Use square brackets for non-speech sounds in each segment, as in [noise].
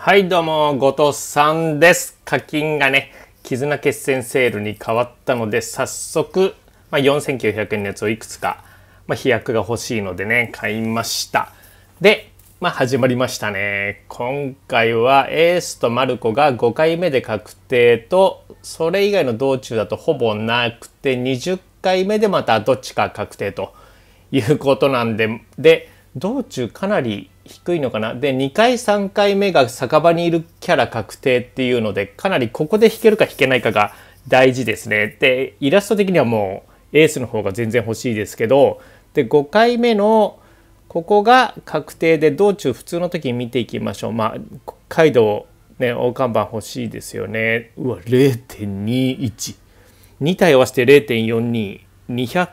はい、どうも、後藤さんです。課金がね、絆決戦セールに変わったので、早速、まあ、4900円のやつをいくつか、まあ、飛躍が欲しいのでね、買いました。で、まあ、始まりましたね。今回はエースとマルコが5回目で確定と、それ以外の道中だとほぼなくて、20回目でまたどっちか確定ということなんで、で、道中かなり低いのかな？で2回3回目が酒場にいるキャラ確定っていうのでかなりここで弾けるか弾けないかが大事ですね。でイラスト的にはもうエースの方が全然欲しいですけどで5回目のここが確定で道中普通の時に見ていきましょう。まあカイドウね大看板欲しいですよね。うわ0.21 2体合わせて0.42200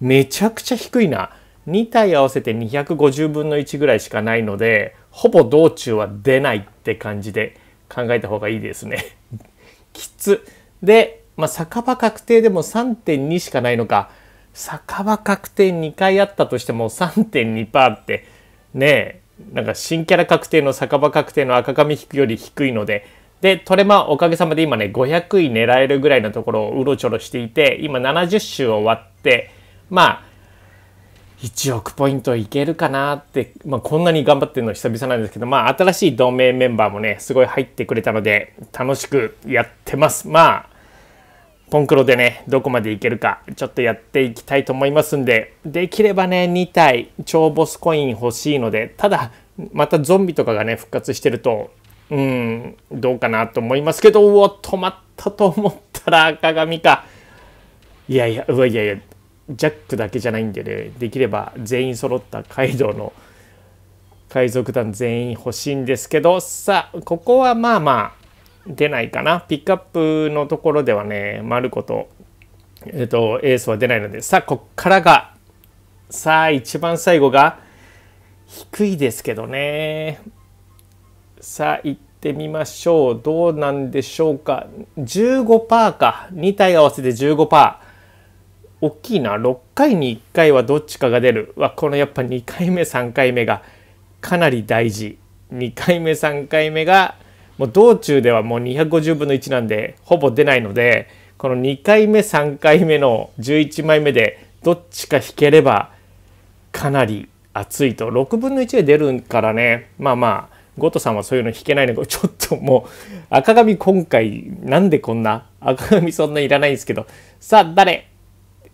めちゃくちゃ低いな。2体合わせて250分の1ぐらいしかないのでほぼ道中は出ないって感じで考えた方がいいですね。[laughs] きつ。で、まあ、酒場確定でも3.2しかないのか。酒場確定2回あったとしても3.2%ってねえなんか新キャラ確定の酒場確定の赤髪引くより低いので。でトレマおかげさまで今ね500位狙えるぐらいのところをうろちょろしていて今70周終わってまあ1億ポイントいけるかなって、まあ、こんなに頑張ってるの久々なんですけど、まあ、新しい同盟メンバーもねすごい入ってくれたので楽しくやってます。まあポンクロでねどこまでいけるかちょっとやっていきたいと思いますんでできればね2体超ボスコイン欲しいのでただまたゾンビとかがね復活してるとうんどうかなと思いますけどうお止まったと思ったら赤髪か。いやいやうわいやいやジャックだけじゃないんでねできれば全員揃ったカイドウの海賊団全員欲しいんですけどさあここはまあまあ出ないかな。ピックアップのところではねマルコと,、えっとエースは出ないのでさあこっからがさあ一番最後が低いですけどね。さあ行ってみましょう。どうなんでしょうか。15%か。2体合わせて15%大きいな。6回に1回はどっちかが出る。わこのやっぱ2回目3回目がかなり大事。2回目3回目がもう道中ではもう250分の1なんでほぼ出ないのでこの2回目3回目の11枚目でどっちか引ければかなり熱いと。6分の1で出るからね。まあまあゴトさんはそういうの引けないのがちょっともう赤髪今回なんでこんな？赤髪そんないらないんですけど。さあ誰？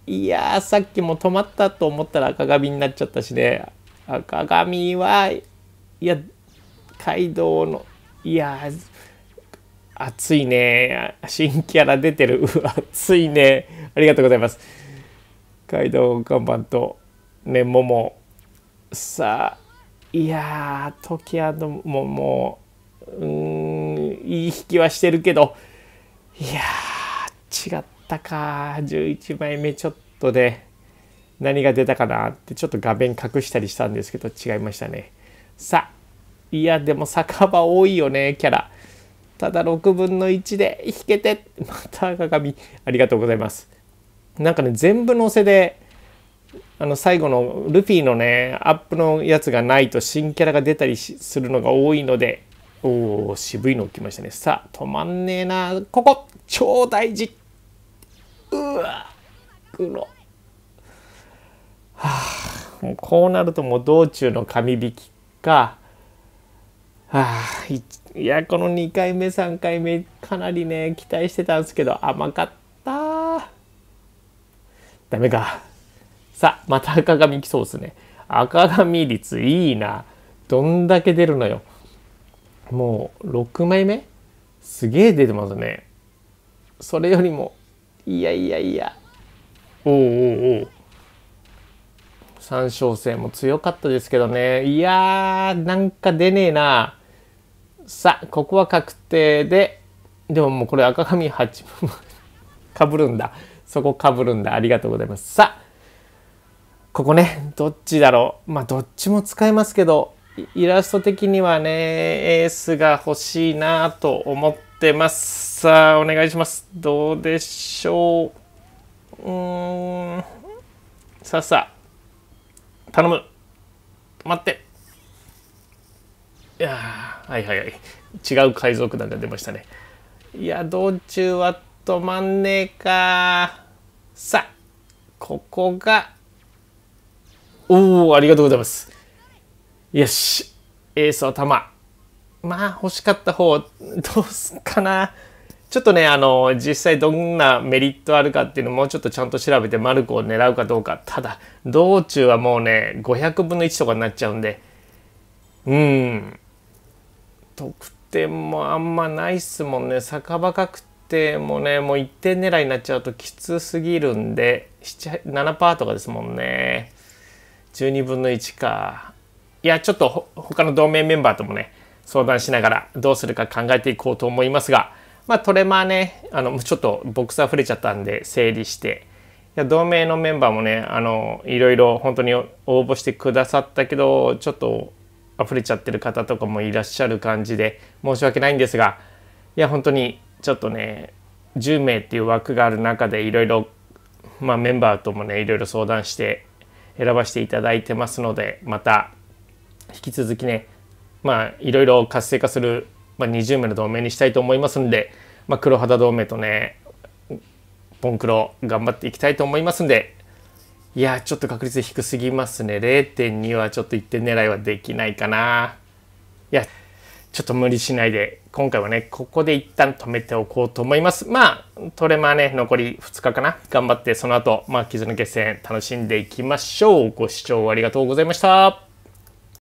いやさっきも止まったと思ったら赤髪になっちゃったしね。赤髪はいやカイドウのいやー熱いね。新キャラ出てる。う [laughs] わ熱いね。ありがとうございます。カイドウ看板とねももさあいやートキアドももううんいい引きはしてるけど。いやー違った。か。11枚目ちょっとで何が出たかなってちょっと画面隠したりしたんですけど違いましたね。さあいやでも酒場多いよねキャラ。ただ6分の1で引けてまた赤髪。ありがとうございます。なんかね全部載せであの最後のルフィのねアップのやつがないと新キャラが出たりするのが多いので。おお渋いの起きましたね。さあ止まんねえな。ここ超大事。わ黒はあもうこうなるともう道中の紙引きか。はあいやこの2回目3回目かなりね期待してたんですけど甘かった。ダメか。さあまた赤髪きそうですね。赤髪率いいな。どんだけ出るのよ。もう6枚目？すげえ出てますね。それよりもいやいやいや。おうおうおう。三小星も強かったですけどね。いやーなんか出ねえな。さあここは確定ででももうこれ赤髪8分かぶるんだ。そこかぶるんだ。ありがとうございます。さあここねどっちだろう。まあどっちも使えますけどイラスト的にはねエースが欲しいなと思ってます。さあお願いします。どうでしょう。うーん。さあさ。あ頼む。待って。いやはいはいはい。違う海賊団が出ましたね。いや道中は止まんねえか。さあここが。おおありがとうございます。よし。エース頭まあ欲しかった方どうすかな。ちょっとねあの実際どんなメリットあるかっていうのもうちょっとちゃんと調べてマルコを狙うかどうか。ただ道中はもうね500分の1とかになっちゃうんで。うん。得点もあんまないっすもんね。坂場確定もねもう1点狙いになっちゃうときつすぎるんで。7パーとかですもんね。12分の1か。いやちょっと他の同盟メンバーともね相談しながらどうするか考えていこうと思いますがまあトレマーねあのちょっとボックス溢れちゃったんで整理して。いや同盟のメンバーもねあのいろいろ本当に応募してくださったけどちょっと溢れちゃってる方とかもいらっしゃる感じで申し訳ないんですがいや本当にちょっとね10名っていう枠がある中でいろいろまあメンバーともねいろいろ相談して選ばせていただいてますのでまた引き続きねまあいろいろ活性化する、まあ、20名の同盟にしたいと思いますんで、まあ、黒肌同盟とねボンクロ頑張っていきたいと思いますんでいやちょっと確率低すぎますね。0.2はちょっと1点狙いはできないかな。いやちょっと無理しないで今回はねここで一旦止めておこうと思います。まあトレマーね残り2日かな。頑張ってその後まあ傷の決戦楽しんでいきましょう。ご視聴ありがとうございました。